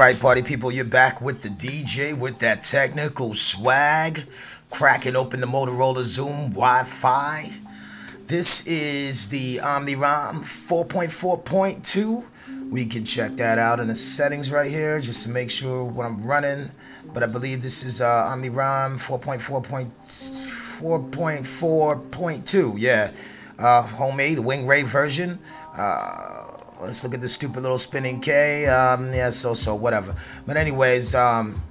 Right, party people, you're back with the DJ with that technical swag, cracking open the Motorola Xoom Wi-Fi. This is the OmniROM 4.4.2. We can check that out in the settings right here, just to make sure what I'm running. But I believe this is uh, OmniROM 4.4.4.2. Yeah, uh, homemade Wingray version. Uh, let's look at this stupid little spinning K. Um, yeah, so so whatever. But anyways, um,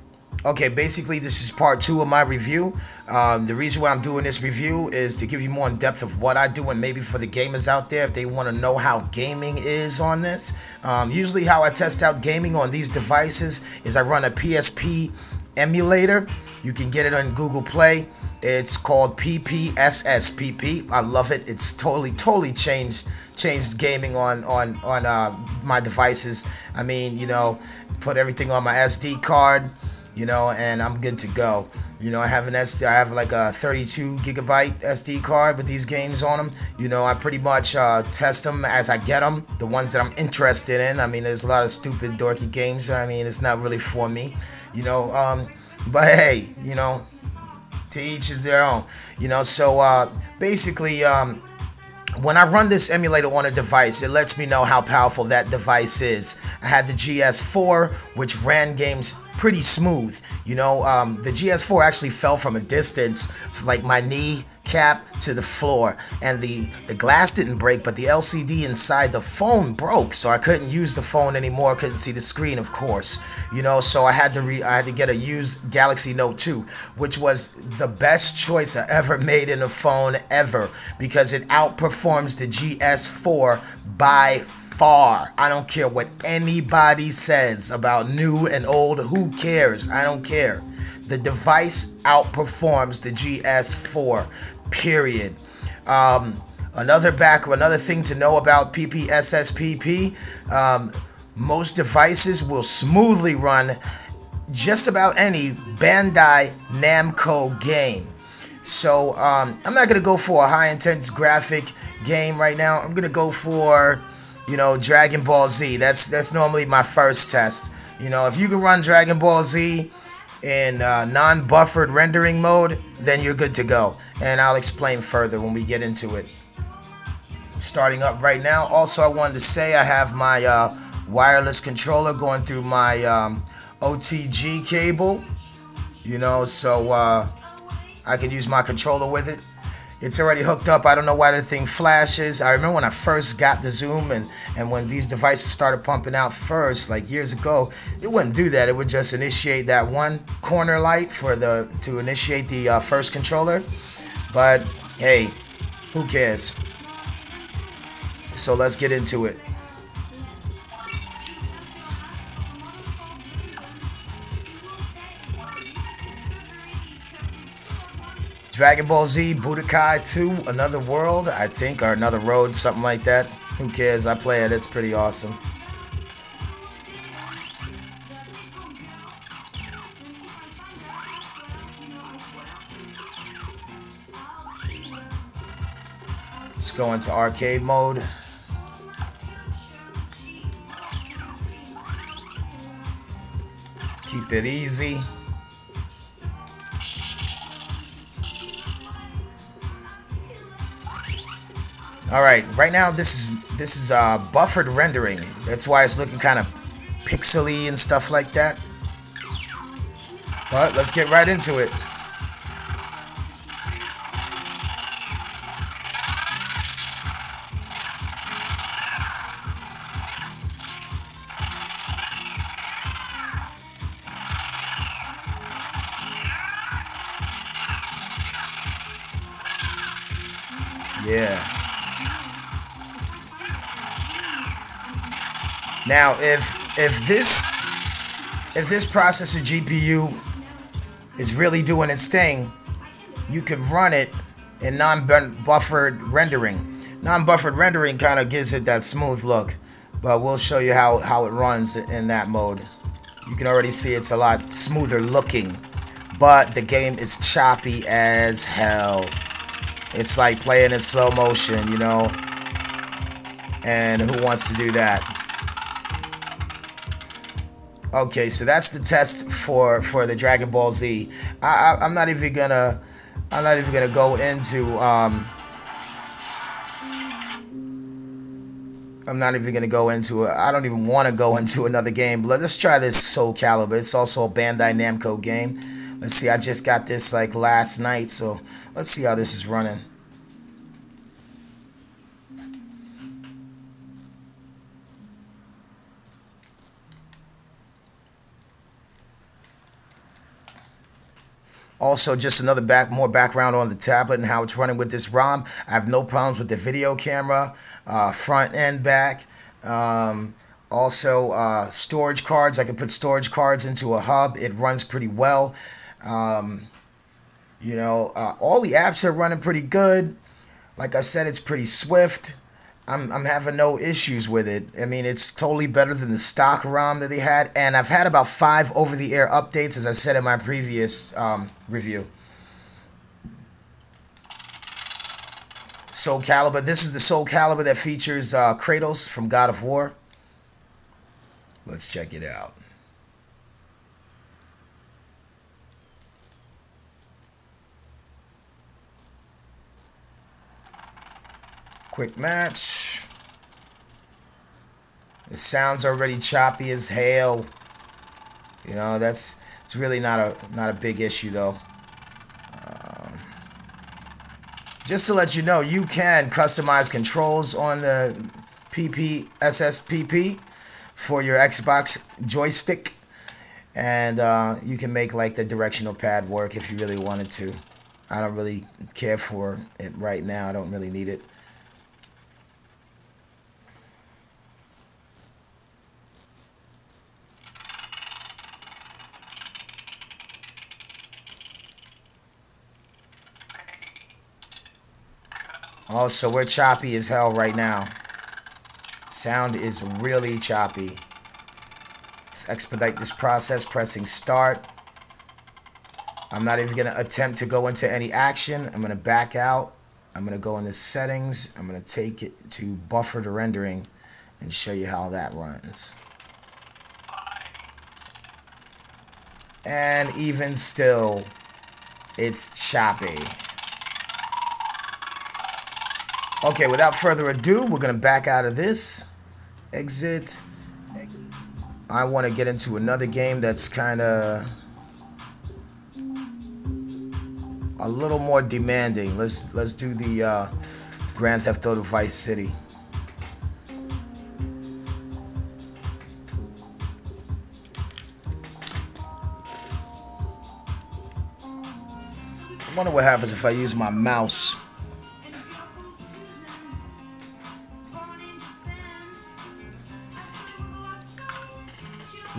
okay, basically this is part two of my review. Um, the reason why I'm doing this review is to give you more in depth of what I do and maybe for the gamers out there if they want to know how gaming is on this. Um, usually how I test out gaming on these devices is I run a PSP emulator. You can get it on Google Play. It's called PPSSPP. I love it. It's totally, totally changed changed gaming on on on uh, my devices. I mean, you know, put everything on my SD card, you know, and I'm good to go. You know, I have an SD, I have like a 32 gigabyte SD card with these games on them. You know, I pretty much uh, test them as I get them, the ones that I'm interested in. I mean, there's a lot of stupid, dorky games. I mean, it's not really for me, you know. Um, but hey, you know, to each is their own. You know, so uh, basically, um, when I run this emulator on a device, it lets me know how powerful that device is. I had the GS4, which ran games pretty smooth. You know, um, the GS4 actually fell from a distance, like my knee cap to the floor and the the glass didn't break but the LCD inside the phone broke so I couldn't use the phone anymore couldn't see the screen of course you know so I had to re I had to get a used Galaxy Note 2 which was the best choice I ever made in a phone ever because it outperforms the GS4 by far. I don't care what anybody says about new and old. Who cares? I don't care. The device outperforms the GS4 period. Um, another back, another thing to know about PPSSPP, um, most devices will smoothly run just about any Bandai Namco game. So um, I'm not gonna go for a high intense graphic game right now. I'm gonna go for, you know, Dragon Ball Z. That's that's normally my first test. You know, if you can run Dragon Ball Z in uh, non-buffered rendering mode, then you're good to go and I'll explain further when we get into it. Starting up right now. Also, I wanted to say I have my uh, wireless controller going through my um, OTG cable. You know, so uh, I can use my controller with it. It's already hooked up. I don't know why the thing flashes. I remember when I first got the Xoom and, and when these devices started pumping out first, like years ago, it wouldn't do that. It would just initiate that one corner light for the to initiate the uh, first controller. But hey, who cares? So let's get into it. Dragon Ball Z, Budokai 2, Another World, I think, or Another Road, something like that. Who cares? I play it. It's pretty awesome. Let's go into arcade mode. Keep it easy. All right, right now this is this is uh, buffered rendering. That's why it's looking kind of pixely and stuff like that. But let's get right into it. Yeah. Now, if if this if this processor GPU is really doing its thing, you can run it in non-buffered rendering. Non-buffered rendering kind of gives it that smooth look, but we'll show you how, how it runs in that mode. You can already see it's a lot smoother looking, but the game is choppy as hell. It's like playing in slow motion, you know. And who wants to do that? Okay, so that's the test for for the Dragon Ball Z. I, I I'm not even gonna I'm not even gonna go into um. I'm not even gonna go into it. I don't even want to go into another game. But let's try this Soul Calibur. It's also a Bandai Namco game. Let's see. I just got this like last night, so let's see how this is running. Also, just another back, more background on the tablet and how it's running with this ROM. I have no problems with the video camera, uh, front and back. Um, also, uh, storage cards. I can put storage cards into a hub. It runs pretty well. Um, you know, uh, all the apps are running pretty good. Like I said, it's pretty swift. I'm, I'm having no issues with it. I mean, it's totally better than the stock ROM that they had. And I've had about five over the air updates, as I said in my previous um, review. Soul Calibur. This is the Soul Calibur that features uh, Kratos from God of War. Let's check it out. Quick match. The sound's already choppy as hell. You know, that's it's really not a not a big issue though. Um, just to let you know, you can customize controls on the PP SSPP for your Xbox joystick, and uh, you can make like the directional pad work if you really wanted to. I don't really care for it right now. I don't really need it. Oh, also, we're choppy as hell right now. Sound is really choppy. Let's expedite this process, pressing start. I'm not even going to attempt to go into any action. I'm going to back out. I'm going to go into settings. I'm going to take it to buffer to rendering and show you how that runs. And even still, it's choppy. Okay, without further ado, we're going to back out of this. Exit. I want to get into another game that's kind of a little more demanding. Let's let's do the uh, Grand Theft Auto Vice City. I wonder what happens if I use my mouse.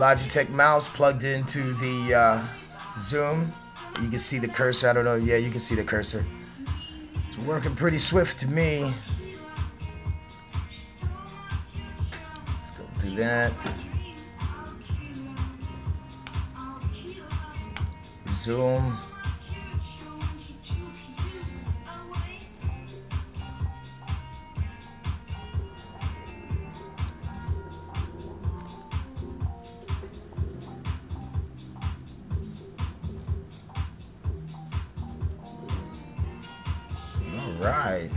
Logitech mouse plugged into the uh, Xoom. You can see the cursor. I don't know. Yeah, you can see the cursor. It's working pretty swift to me. Let's go do that. Zoom. Right.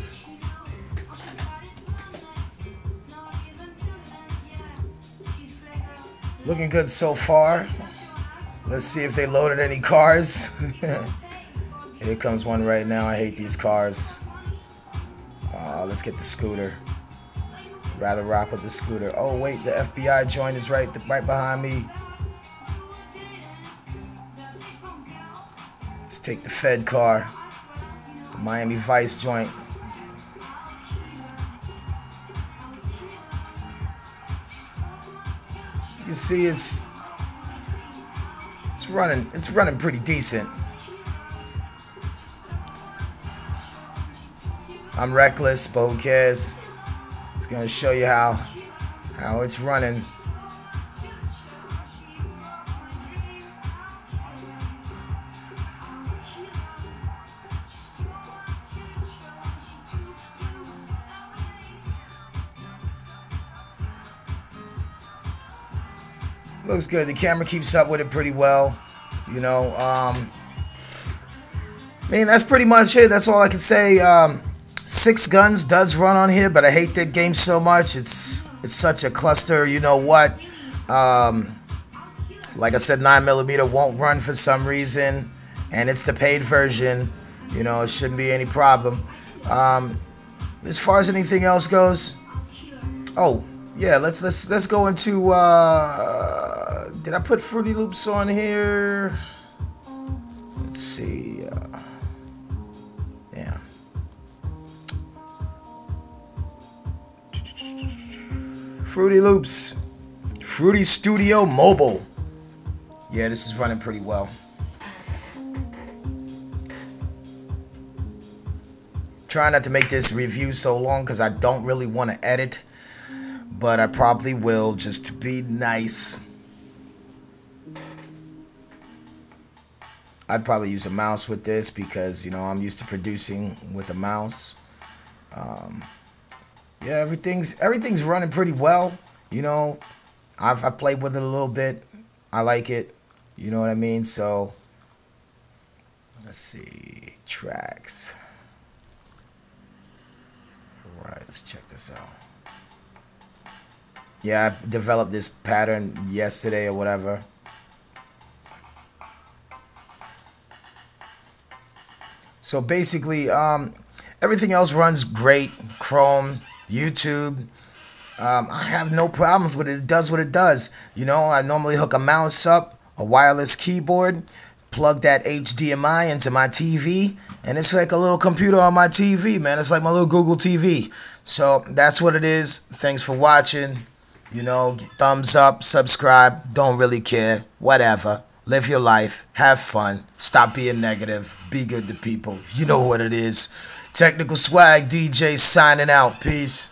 Looking good so far. Let's see if they loaded any cars. Here comes one right now. I hate these cars. Uh, let's get the scooter. Rather rock with the scooter. Oh wait, the FBI joint is right, right behind me. Let's take the Fed car. Miami Vice joint. You see it's it's running it's running pretty decent. I'm reckless, but who cares? It's gonna show you how how it's running. Looks good. The camera keeps up with it pretty well. You know, um, I mean, that's pretty much it. That's all I can say. Um, Six Guns does run on here, but I hate that game so much. It's it's such a cluster. You know what? Um, like I said, 9mm won't run for some reason, and it's the paid version. You know, it shouldn't be any problem. Um, as far as anything else goes, oh yeah, let's let's let's go into. Uh, did I put Fruity Loops on here? Let's see. Uh, yeah. Fruity Loops, Fruity Studio Mobile. Yeah, this is running pretty well. Trying not to make this review so long because I don't really want to edit, but I probably will just to be nice. I'd probably use a mouse with this because you know I'm used to producing with a mouse. Um, yeah, everything's everything's running pretty well. You know, I've I played with it a little bit. I like it. You know what I mean? So let's see tracks. All right, let's check this out. Yeah, I developed this pattern yesterday or whatever. So basically, um, everything else runs great. Chrome, YouTube. Um, I have no problems with it. It does what it does. You know, I normally hook a mouse up, a wireless keyboard, plug that HDMI into my TV, and it's like a little computer on my TV, man. It's like my little Google TV. So that's what it is. Thanks for watching. You know, thumbs up, subscribe. Don't really care. Whatever. Live your life. Have fun. Stop being negative. Be good to people. You know what it is. Technical Swag DJ signing out. Peace.